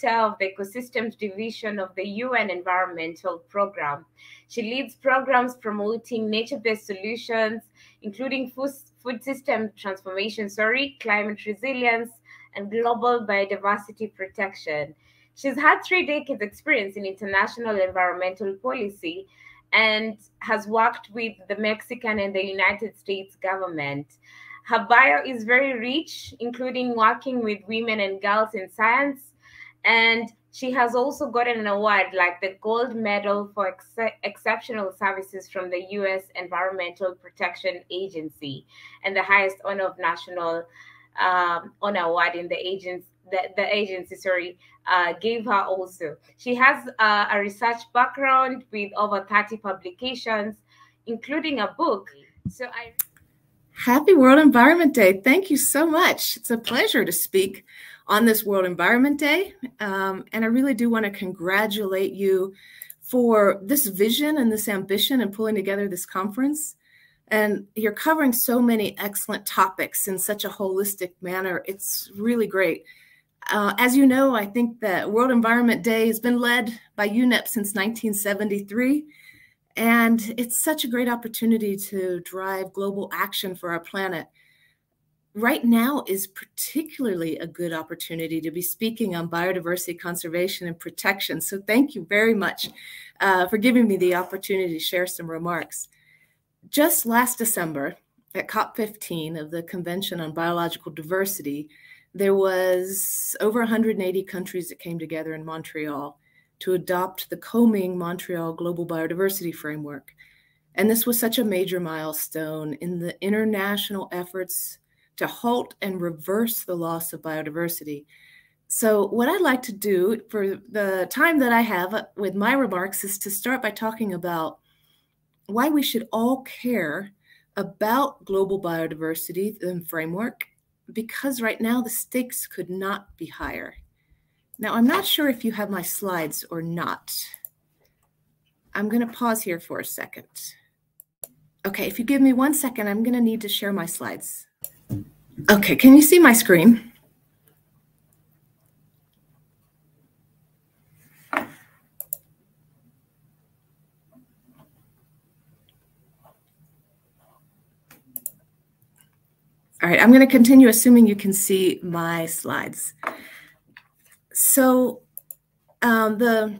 director of the Ecosystems Division of the UN Environmental Program. She leads programs promoting nature-based solutions, including food, food system transformation, sorry, climate resilience, and global biodiversity protection. She's had three decades experience in international environmental policy and has worked with the Mexican and the United States government. Her bio is very rich, including working with women and girls in science. And she has also gotten an award like the Gold Medal for Ex- Exceptional Services from the U.S. Environmental Protection Agency and the highest honor of national um, honor award in the agency. The, the agency, sorry, uh, gave her also. She has uh, a research background with over 30 publications, including a book. So I. Happy World Environment Day. Thank you so much. It's a pleasure to speak on this World Environment Day. Um, and I really do want to congratulate you for this vision and this ambition and pulling together this conference. And you're covering so many excellent topics in such a holistic manner. It's really great. Uh, as you know, I think that World Environment Day has been led by UNEP since 1973. And it's such a great opportunity to drive global action for our planet. Right now is particularly a good opportunity to be speaking on biodiversity conservation and protection. So, thank you very much uh, for giving me the opportunity to share some remarks. Just last December, at COP15 of the Convention on Biological Diversity, there was over 180 countries that came together in Montreal to adopt the Kunming Montreal Global Biodiversity Framework. And this was such a major milestone in the international efforts to halt and reverse the loss of biodiversity. So, what I'd like to do for the time that I have with my remarks is to start by talking about why we should all care about global biodiversity and framework, because right now the stakes could not be higher. Now, I'm not sure if you have my slides or not. I'm going to pause here for a second. Okay, if you give me one second, I'm going to need to share my slides. Okay, can you see my screen? All right, I'm going to continue assuming you can see my slides. So um, the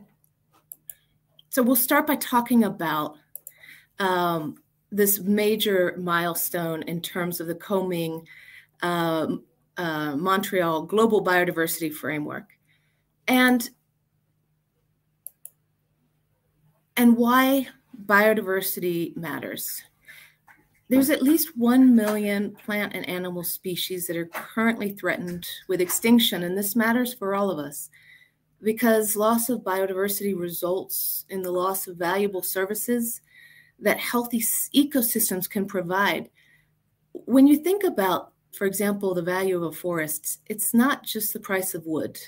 so we'll start by talking about um, this major milestone in terms of the Kunming um, uh, Montreal Global Biodiversity Framework, and and why biodiversity matters. There's at least 1 million plant and animal species that are currently threatened with extinction, and this matters for all of us because loss of biodiversity results in the loss of valuable services that healthy ecosystems can provide. When you think about, for example, the value of a forest, it's not just the price of wood.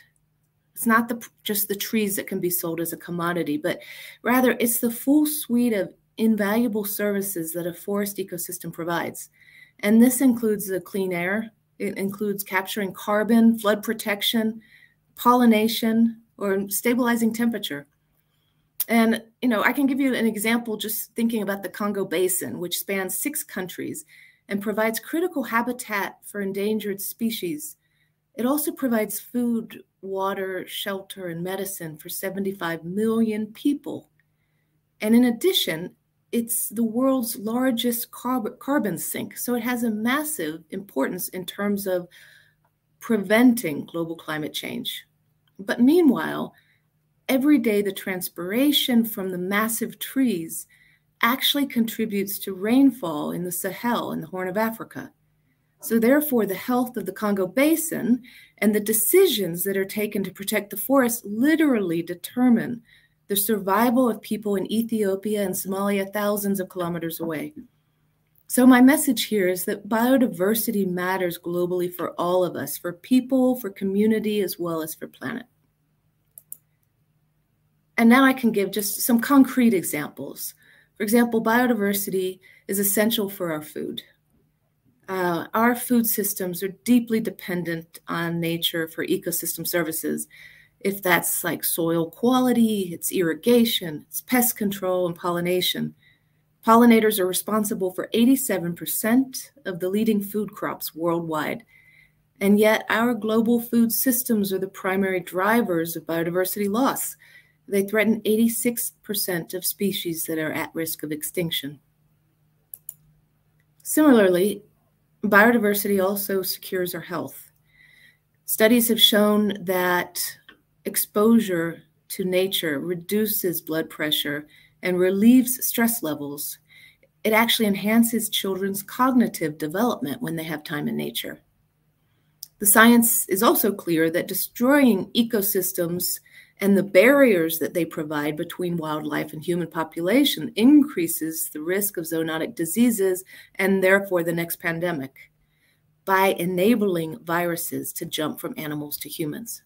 It's not the, just the trees that can be sold as a commodity, but rather it's the full suite of invaluable services that a forest ecosystem provides. And this includes the clean air, it includes capturing carbon, flood protection, pollination, or stabilizing temperature. And you know, I can give you an example just thinking about the Congo Basin, which spans six countries and provides critical habitat for endangered species. It also provides food, water, shelter, and medicine for 75 million people. And in addition, it's the world's largest carb carbon sink. So it has a massive importance in terms of preventing global climate change. But meanwhile, every day the transpiration from the massive trees actually contributes to rainfall in the Sahel and the Horn of Africa. So, therefore, the health of the Congo Basin and the decisions that are taken to protect the forest literally determine the survival of people in Ethiopia and Somalia, thousands of kilometers away. So, my message here is that biodiversity matters globally for all of us, for people, for community, as well as for planet. And now I can give just some concrete examples. For example, biodiversity is essential for our food. Uh, our food systems are deeply dependent on nature for ecosystem services. if that's like soil quality, it's irrigation, it's pest control, and pollination. Pollinators are responsible for 87% of the leading food crops worldwide. And yet, our global food systems are the primary drivers of biodiversity loss. They threaten 86% of species that are at risk of extinction. Similarly, biodiversity also secures our health. Studies have shown that exposure to nature reduces blood pressure and relieves stress levels. It actually enhances children's cognitive development when they have time in nature. The science is also clear that destroying ecosystems and the barriers that they provide between wildlife and human population increases the risk of zoonotic diseases and therefore the next pandemic by enabling viruses to jump from animals to humans.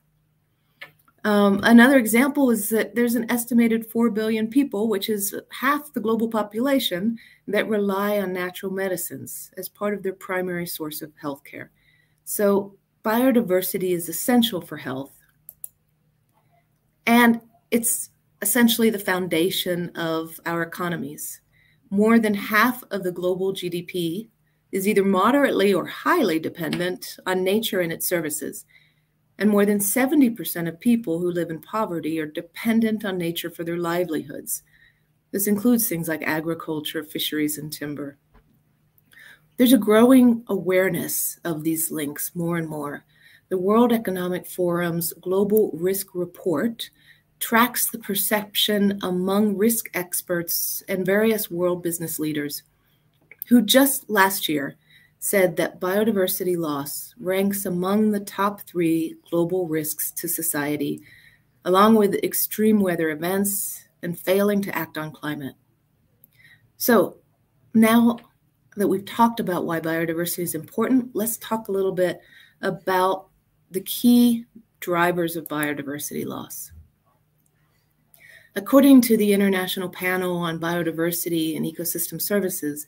Um, another example is that there's an estimated 4 billion people, which is half the global population, that rely on natural medicines as part of their primary source of healthcare. So, biodiversity is essential for health and it's essentially the foundation of our economies. More than half of the global GDP is either moderately or highly dependent on nature and its services. And more than 70% of people who live in poverty are dependent on nature for their livelihoods. This includes things like agriculture, fisheries, and timber. There's a growing awareness of these links more and more. The World Economic Forum's Global Risk Report tracks the perception among risk experts and various world business leaders who just last year said that biodiversity loss ranks among the top three global risks to society, along with extreme weather events and failing to act on climate. So, now that we've talked about why biodiversity is important, let's talk a little bit about the key drivers of biodiversity loss. According to the International Panel on Biodiversity and Ecosystem Services,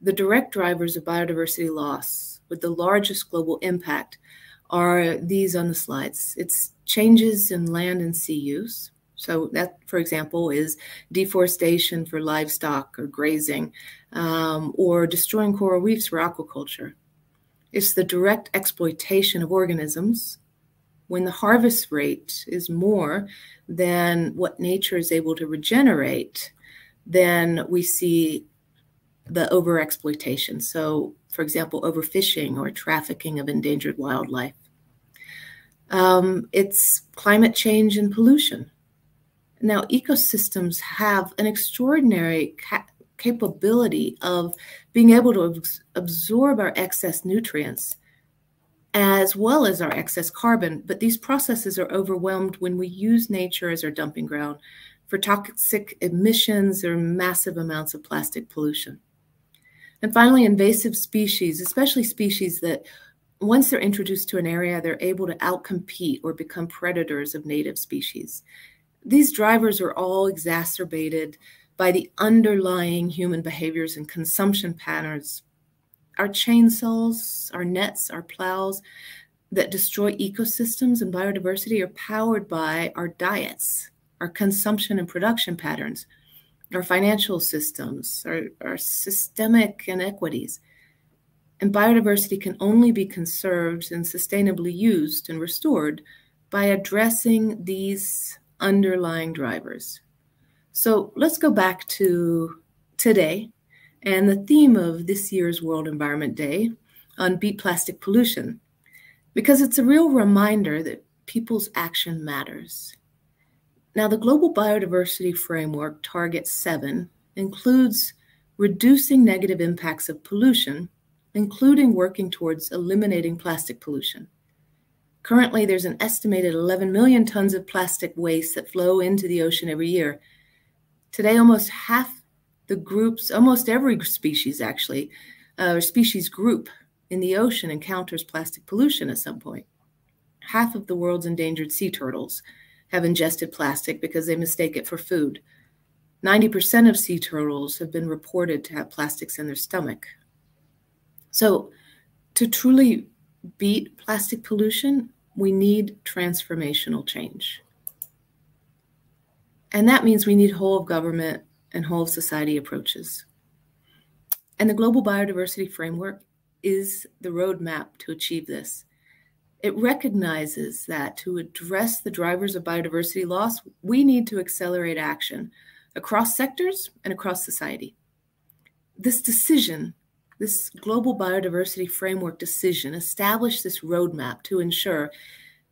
the direct drivers of biodiversity loss with the largest global impact are these on the slides. It's changes in land and sea use. So that, for example, is deforestation for livestock or grazing, um, or destroying coral reefs for aquaculture. It's the direct exploitation of organisms when the harvest rate is more than what nature is able to regenerate, then we see the overexploitation. So, for example, overfishing or trafficking of endangered wildlife. Um, it's climate change and pollution. Now, ecosystems have an extraordinary capability of being able to absorb our excess nutrients as well as our excess carbon. But these processes are overwhelmed when we use nature as our dumping ground for toxic emissions or massive amounts of plastic pollution. And finally, invasive species, especially species that once they're introduced to an area, they're able to outcompete or become predators of native species. These drivers are all exacerbated by the underlying human behaviors and consumption patterns our chainsaws, our nets, our plows that destroy ecosystems and biodiversity are powered by our diets, our consumption and production patterns, our financial systems, our, our systemic inequities. And biodiversity can only be conserved and sustainably used and restored by addressing these underlying drivers. So let's go back to today and the theme of this year's World Environment Day on beat plastic pollution, because it's a real reminder that people's action matters. Now, the Global Biodiversity Framework Target 7 includes reducing negative impacts of pollution, including working towards eliminating plastic pollution. Currently, there's an estimated 11 million tons of plastic waste that flow into the ocean every year. Today, almost half the groups, almost every species actually, uh, or species group in the ocean encounters plastic pollution at some point. Half of the world's endangered sea turtles have ingested plastic because they mistake it for food. 90% of sea turtles have been reported to have plastics in their stomach. So, to truly beat plastic pollution, we need transformational change. And that means we need whole of government and whole of society approaches. And the Global Biodiversity Framework is the roadmap to achieve this. It recognizes that to address the drivers of biodiversity loss, we need to accelerate action across sectors and across society. This decision, this global biodiversity framework decision, established this roadmap to ensure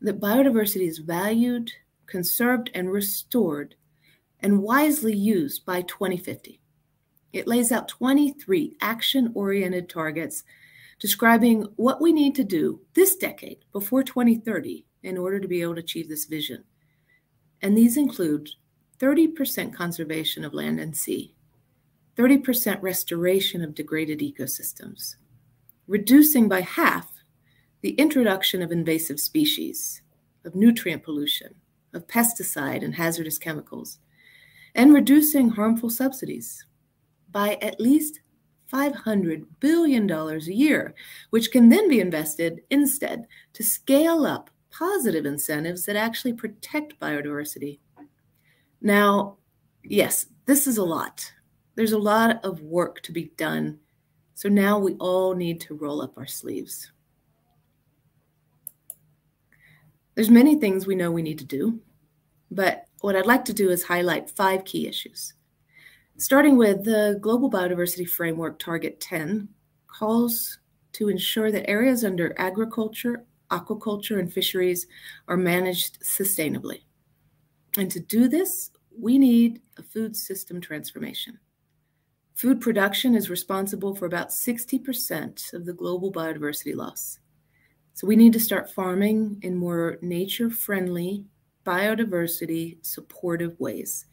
that biodiversity is valued, conserved, and restored, and wisely used by 2050. It lays out 23 action oriented targets describing what we need to do this decade before 2030 in order to be able to achieve this vision. And these include 30% conservation of land and sea, 30% restoration of degraded ecosystems, reducing by half the introduction of invasive species, of nutrient pollution, of pesticide and hazardous chemicals, and reducing harmful subsidies by at least $500 billion a year, which can then be invested instead to scale up positive incentives that actually protect biodiversity. Now, yes, this is a lot. There's a lot of work to be done. So now we all need to roll up our sleeves. There's many things we know we need to do, but what I'd like to do is highlight five key issues. Starting with the Global Biodiversity Framework Target 10 calls to ensure that areas under agriculture, aquaculture, and fisheries are managed sustainably. And to do this, we need a food system transformation. Food production is responsible for about 60% of the global biodiversity loss. So we need to start farming in more nature friendly, biodiversity supportive ways.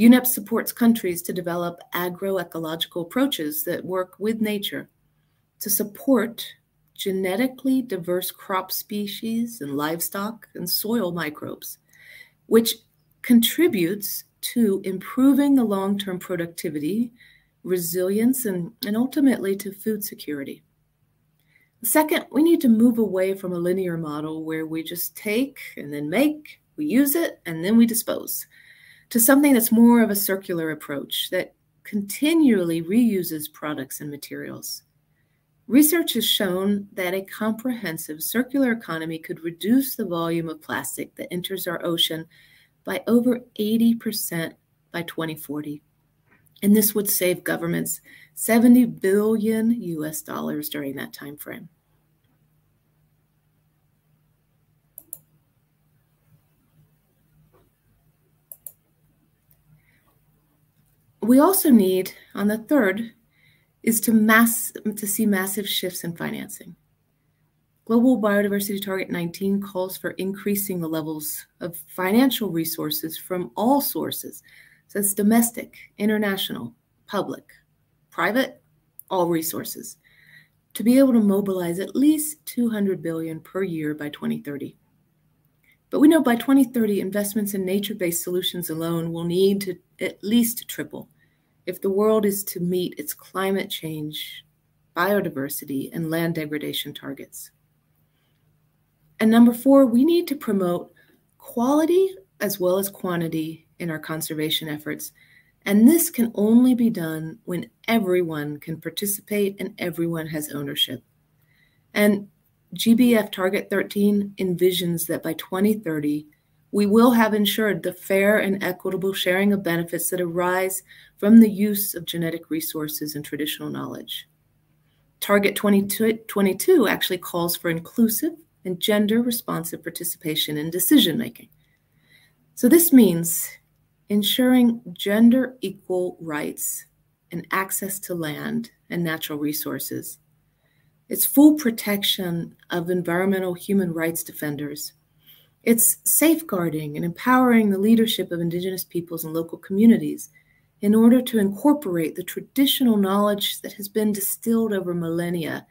UNEP supports countries to develop agroecological approaches that work with nature to support genetically diverse crop species and livestock and soil microbes, which contributes to improving the long term productivity, resilience, and, and ultimately to food security. Second, we need to move away from a linear model where we just take and then make, we use it, and then we dispose to something that's more of a circular approach that continually reuses products and materials. Research has shown that a comprehensive circular economy could reduce the volume of plastic that enters our ocean by over 80% by 2040. And this would save governments 70 billion US dollars during that time frame. We also need, on the third, is to mass to see massive shifts in financing. Global Biodiversity Target 19 calls for increasing the levels of financial resources from all sources. So it's domestic, international, public, private, all resources, to be able to mobilize at least 200 billion per year by 2030. But we know by 2030, investments in nature based solutions alone will need to at least triple if the world is to meet its climate change, biodiversity, and land degradation targets. And number four, we need to promote quality as well as quantity in our conservation efforts. And this can only be done when everyone can participate and everyone has ownership. And GBF Target 13 envisions that by 2030, we will have ensured the fair and equitable sharing of benefits that arise from the use of genetic resources and traditional knowledge. Target 2022 actually calls for inclusive and gender responsive participation in decision making. So, this means ensuring gender equal rights and access to land and natural resources it's full protection of environmental human rights defenders. It's safeguarding and empowering the leadership of Indigenous peoples and local communities in order to incorporate the traditional knowledge that has been distilled over millennia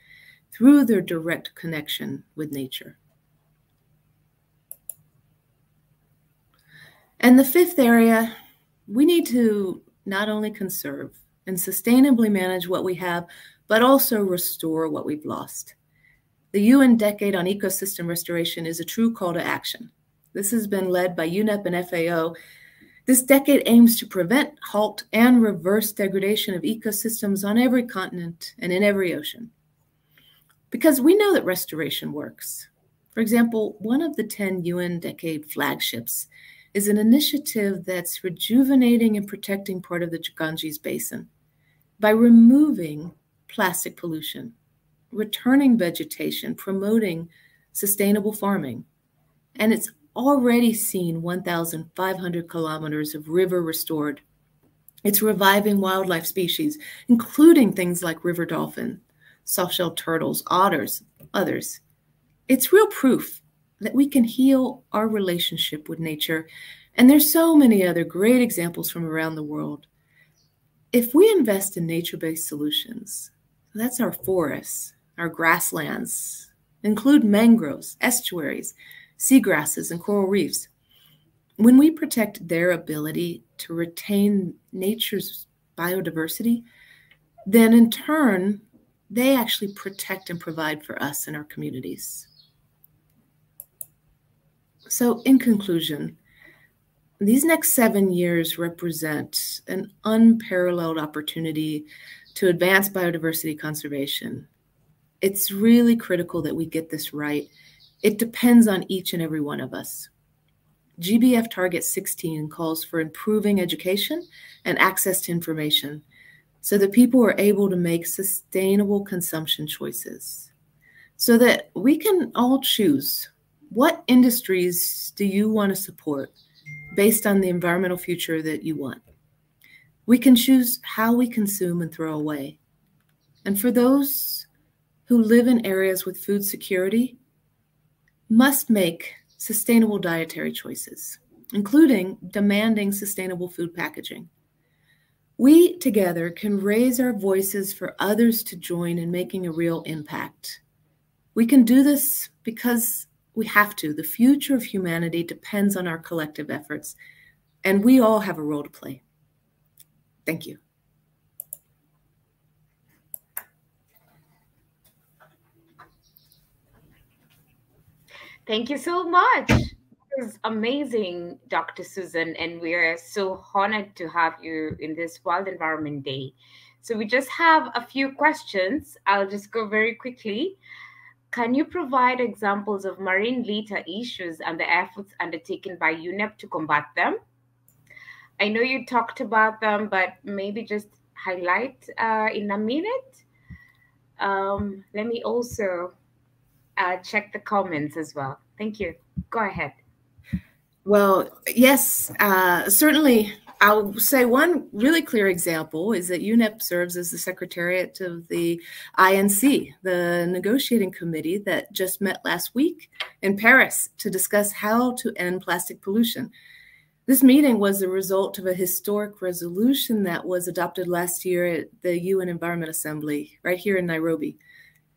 through their direct connection with nature. And the fifth area, we need to not only conserve and sustainably manage what we have, but also restore what we've lost. The UN Decade on Ecosystem Restoration is a true call to action. This has been led by UNEP and FAO. This decade aims to prevent, halt, and reverse degradation of ecosystems on every continent and in every ocean. Because we know that restoration works. For example, one of the 10 UN Decade flagships is an initiative that's rejuvenating and protecting part of the Ganges Basin by removing plastic pollution, returning vegetation, promoting sustainable farming. And it's already seen 1,500 kilometers of river restored. It's reviving wildlife species, including things like river dolphin, soft-shelled turtles, otters, others. It's real proof that we can heal our relationship with nature. And there's so many other great examples from around the world. If we invest in nature-based solutions, that's our forests, our grasslands, include mangroves, estuaries, seagrasses, and coral reefs. When we protect their ability to retain nature's biodiversity, then in turn, they actually protect and provide for us and our communities. So, in conclusion, these next seven years represent an unparalleled opportunity to advance biodiversity conservation. It's really critical that we get this right. It depends on each and every one of us. GBF Target 16 calls for improving education and access to information so that people are able to make sustainable consumption choices, so that we can all choose what industries do you want to support based on the environmental future that you want? We can choose how we consume and throw away. And for those who live in areas with food security, must make sustainable dietary choices, including demanding sustainable food packaging. We together can raise our voices for others to join in making a real impact. We can do this because we have to. The future of humanity depends on our collective efforts, and we all have a role to play. Thank you. Thank you so much. It was amazing, Dr. Susan, and we are so honored to have you in this World Environment Day. So we just have a few questions. I'll just go very quickly. Can you provide examples of marine litter issues and the efforts undertaken by UNEP to combat them? I know you talked about them, but maybe just highlight uh, in a minute. Um, let me also uh, check the comments as well. Thank you. Go ahead. Well, yes, uh, certainly I'll say one really clear example is that UNEP serves as the secretariat of the INC, the negotiating committee that just met last week in Paris to discuss how to end plastic pollution. This meeting was the result of a historic resolution that was adopted last year at the UN Environment Assembly right here in Nairobi.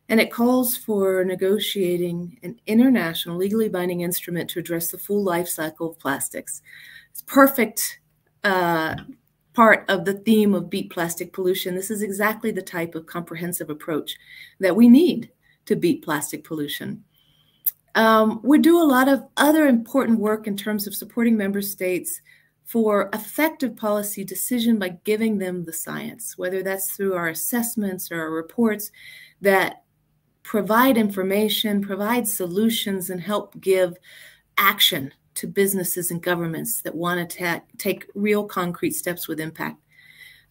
And it calls for negotiating an international legally binding instrument to address the full life cycle of plastics. It's perfect uh, part of the theme of beat plastic pollution. This is exactly the type of comprehensive approach that we need to beat plastic pollution. Um, we do a lot of other important work in terms of supporting member states for effective policy decision by giving them the science, whether that's through our assessments or our reports that provide information, provide solutions, and help give action to businesses and governments that want to take real concrete steps with impact.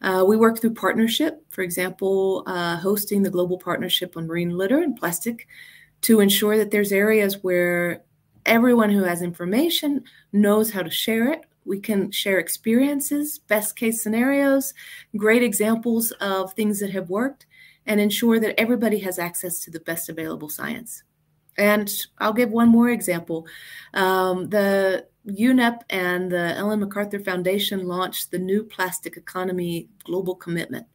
Uh, we work through partnership, for example, uh, hosting the Global Partnership on Marine Litter and Plastic to ensure that there's areas where everyone who has information knows how to share it. We can share experiences, best case scenarios, great examples of things that have worked, and ensure that everybody has access to the best available science. And I'll give one more example. Um, the UNEP and the Ellen MacArthur Foundation launched the New Plastic Economy Global Commitment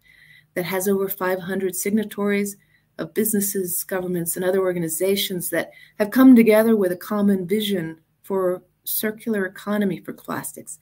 that has over 500 signatories of businesses, governments, and other organizations that have come together with a common vision for circular economy for plastics.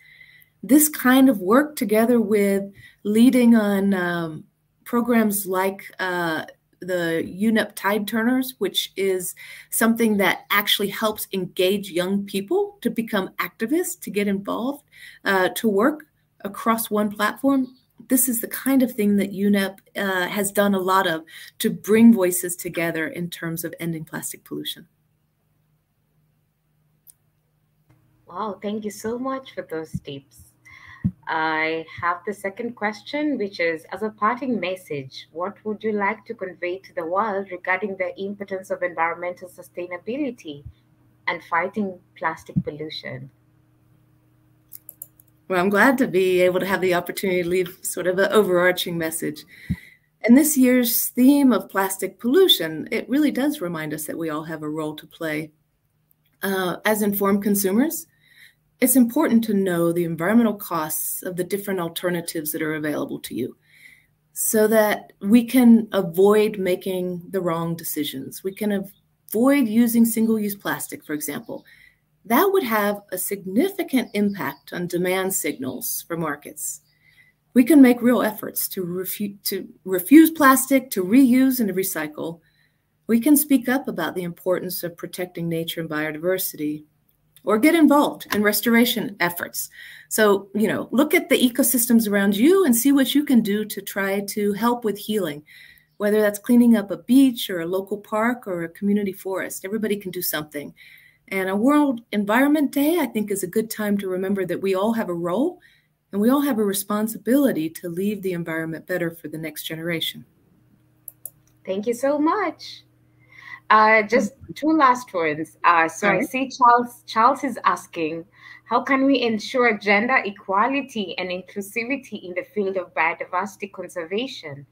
This kind of work, together with leading on um, programs like uh, the UNEP Tide Turners, which is something that actually helps engage young people to become activists, to get involved, uh, to work across one platform. This is the kind of thing that UNEP uh, has done a lot of to bring voices together in terms of ending plastic pollution. Wow, thank you so much for those tips. I have the second question, which is as a parting message, what would you like to convey to the world regarding the importance of environmental sustainability and fighting plastic pollution? Well, I'm glad to be able to have the opportunity to leave sort of an overarching message. And this year's theme of plastic pollution, it really does remind us that we all have a role to play. Uh, as informed consumers, it's important to know the environmental costs of the different alternatives that are available to you so that we can avoid making the wrong decisions. We can avoid using single use plastic, for example. That would have a significant impact on demand signals for markets. We can make real efforts to, refu to refuse plastic, to reuse, and to recycle. We can speak up about the importance of protecting nature and biodiversity or get involved in restoration efforts. So, you know, look at the ecosystems around you and see what you can do to try to help with healing, whether that's cleaning up a beach or a local park or a community forest. Everybody can do something. And a World Environment Day, I think, is a good time to remember that we all have a role and we all have a responsibility to leave the environment better for the next generation. Thank you so much. Uh, just two last ones. Uh, so I see Charles. Charles is asking, how can we ensure gender equality and inclusivity in the field of biodiversity conservation?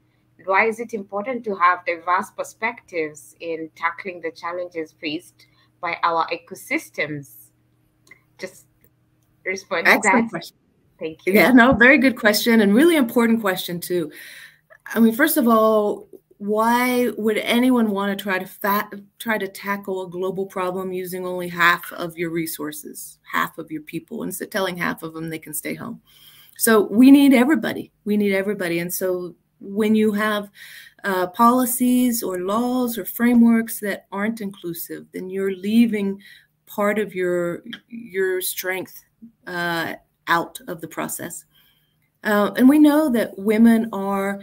Why is it important to have diverse perspectives in tackling the challenges faced by our ecosystems? Just respond Excellent to that. Question. Thank you. Yeah, no, very good question and really important question too. I mean, first of all, why would anyone want to try to fat, try to tackle a global problem using only half of your resources, half of your people, instead of telling half of them they can stay home? So we need everybody. We need everybody. And so when you have uh, policies or laws or frameworks that aren't inclusive, then you're leaving part of your your strength uh, out of the process. Uh, and we know that women are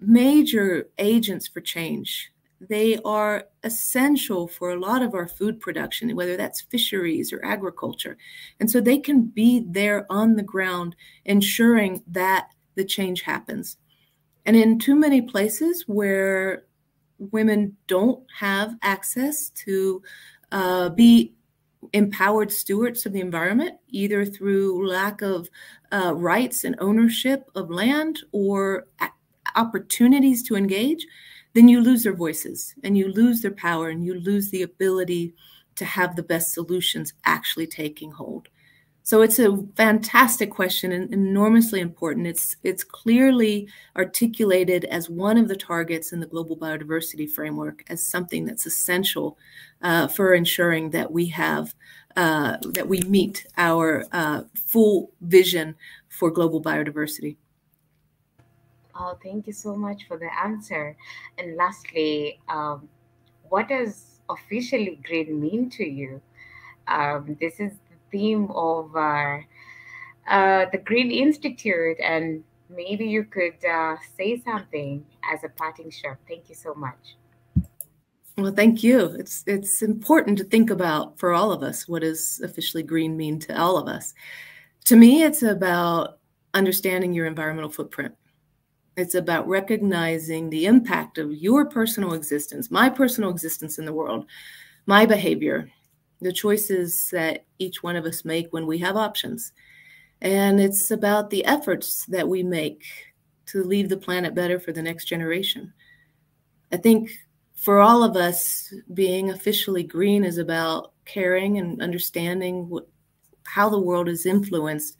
major agents for change. They are essential for a lot of our food production, whether that's fisheries or agriculture. And so they can be there on the ground, ensuring that the change happens. And in too many places where women don't have access to uh, be empowered stewards of the environment, either through lack of uh, rights and ownership of land or opportunities to engage, then you lose their voices and you lose their power and you lose the ability to have the best solutions actually taking hold. So it's a fantastic question and enormously important. It's it's clearly articulated as one of the targets in the global biodiversity framework as something that's essential uh, for ensuring that we have uh, that we meet our uh, full vision for global biodiversity. Oh, thank you so much for the answer. And lastly, um, what does officially green mean to you? Um, this is the theme of uh, uh, the Green Institute, and maybe you could uh, say something as a parting shot. Thank you so much. Well, thank you. It's it's important to think about for all of us what does officially green mean to all of us. To me, it's about understanding your environmental footprint it's about recognizing the impact of your personal existence, my personal existence in the world, my behavior, the choices that each one of us make when we have options. And it's about the efforts that we make to leave the planet better for the next generation. I think for all of us, being officially green is about caring and understanding how the world is influenced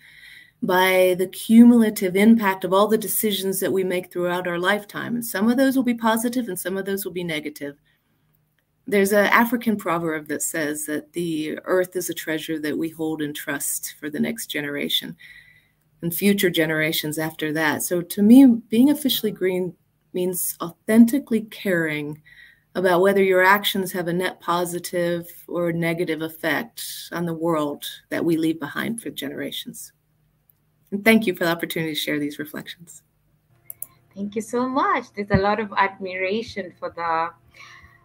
by the cumulative impact of all the decisions that we make throughout our lifetime. And some of those will be positive and some of those will be negative. There's an African proverb that says that the earth is a treasure that we hold in trust for the next generation and future generations after that. So to me, being officially green means authentically caring about whether your actions have a net positive or negative effect on the world that we leave behind for generations. And thank you for the opportunity to share these reflections. Thank you so much. There's a lot of admiration for the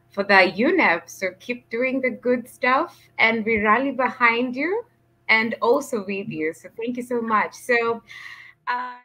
for the UNEP. So keep doing the good stuff and we rally behind you and also with you. So thank you so much. So uh